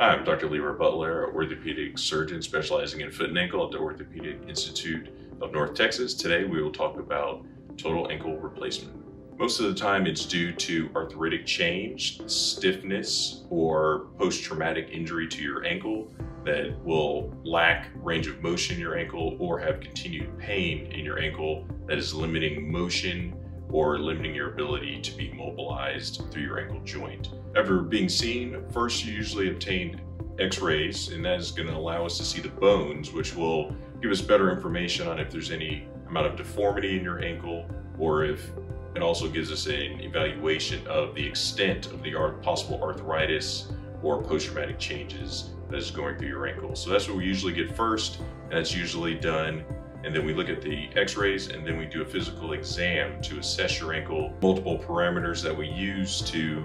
Hi, I'm Dr. Leroy Butler, orthopedic surgeon specializing in foot and ankle at the Orthopedic Institute of North Texas. Today we will talk about total ankle replacement. Most of the time it's due to arthritic change, stiffness, or post-traumatic injury to your ankle that will lack range of motion in your ankle or have continued pain in your ankle that is limiting motion or limiting your ability to be mobilized through your ankle joint. After being seen, first you usually obtain x-rays and that is going to allow us to see the bones which will give us better information on if there's any amount of deformity in your ankle or if it also gives us an evaluation of the extent of the possible arthritis or post-traumatic changes that is going through your ankle. So that's what we usually get first, and it's usually done. And then we look at the x-rays and then we do a physical exam to assess your ankle, multiple parameters that we use to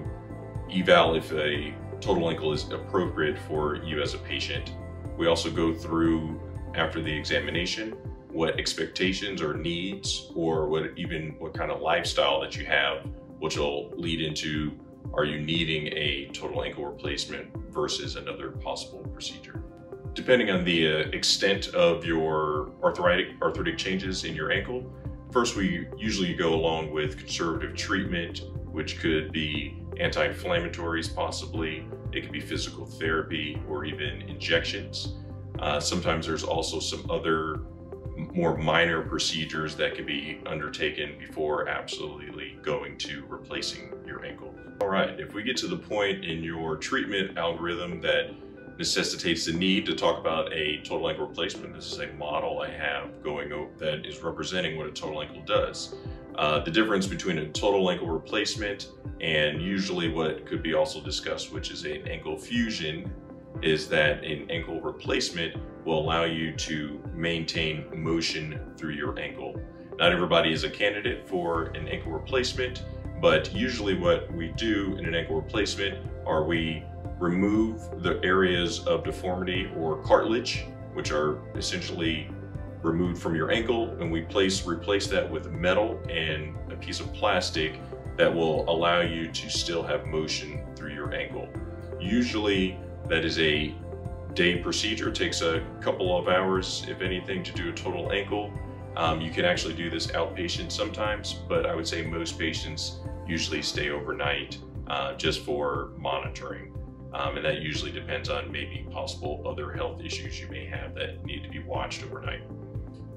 eval if a total ankle is appropriate for you as a patient. We also go through after the examination what expectations or needs or what even what kind of lifestyle that you have, which will lead into are you needing a total ankle replacement versus another possible procedure. Depending on the uh, extent of your arthritic, arthritic changes in your ankle, first we usually go along with conservative treatment, which could be anti-inflammatories possibly, it could be physical therapy or even injections. Uh, sometimes there's also some other more minor procedures that can be undertaken before absolutely going to replacing your ankle. All right, if we get to the point in your treatment algorithm that necessitates the need to talk about a total ankle replacement, this is a model I have going that is representing what a total ankle does. Uh, the difference between a total ankle replacement and usually what could be also discussed, which is an ankle fusion, is that an ankle replacement will allow you to maintain motion through your ankle. Not everybody is a candidate for an ankle replacement, but usually what we do in an ankle replacement are we remove the areas of deformity or cartilage, which are essentially removed from your ankle, and we place replace that with metal and a piece of plastic that will allow you to still have motion through your ankle. Usually that is a day procedure. It takes a couple of hours, if anything, to do a total ankle. Um, you can actually do this outpatient sometimes, but I would say most patients usually stay overnight uh, just for monitoring. Um, and that usually depends on maybe possible other health issues you may have that need to be watched overnight.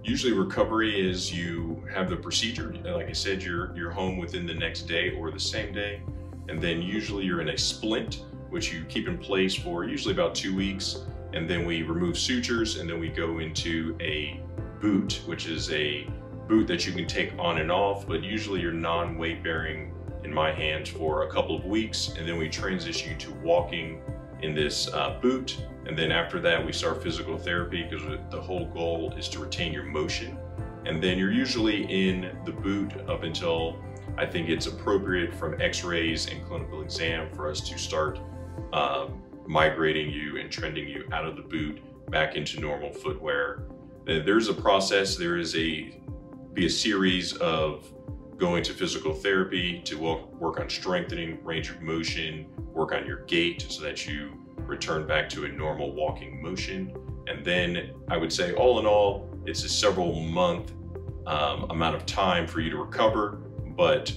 Usually recovery is you have the procedure. Like I said, you're, you're home within the next day or the same day. And then usually you're in a splint which you keep in place for usually about two weeks. And then we remove sutures and then we go into a boot, which is a boot that you can take on and off, but usually you're non-weight bearing in my hands for a couple of weeks. And then we transition you to walking in this uh, boot. And then after that, we start physical therapy because the whole goal is to retain your motion. And then you're usually in the boot up until I think it's appropriate from x-rays and clinical exam for us to start um, migrating you and trending you out of the boot back into normal footwear. There's a process, there is a be a series of going to physical therapy to work on strengthening range of motion, work on your gait so that you return back to a normal walking motion. And then I would say all in all, it's a several month um, amount of time for you to recover, but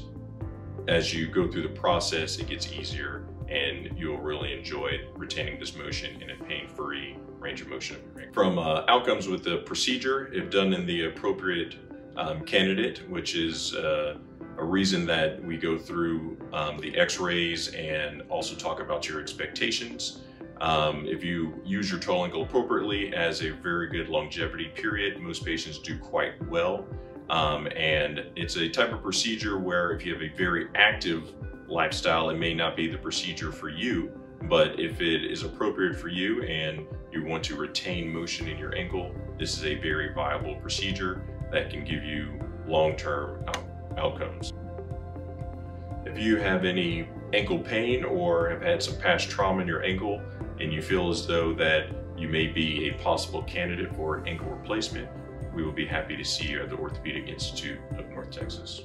as you go through the process, it gets easier and you'll really enjoy retaining this motion in a pain-free range of motion. From uh, outcomes with the procedure, if done in the appropriate um, candidate, which is uh, a reason that we go through um, the x-rays and also talk about your expectations. Um, if you use your total ankle appropriately as a very good longevity period, most patients do quite well. Um, and it's a type of procedure where if you have a very active lifestyle, it may not be the procedure for you, but if it is appropriate for you and you want to retain motion in your ankle, this is a very viable procedure that can give you long-term out outcomes. If you have any ankle pain or have had some past trauma in your ankle and you feel as though that you may be a possible candidate for ankle replacement, we will be happy to see you at the Orthopedic Institute of North Texas.